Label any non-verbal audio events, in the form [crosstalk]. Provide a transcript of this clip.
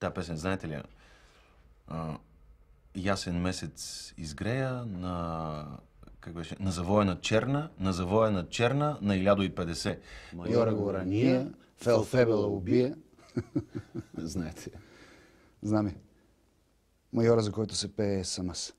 Та песен, знаете ли, а, ясен месец изгрея на как беше? На завоя на Черна, на завоя на Черна, на 1050. Майора го рания, Фелфебела убие. [laughs] Знаете. Знаме. Майора, за който се пее съм аз.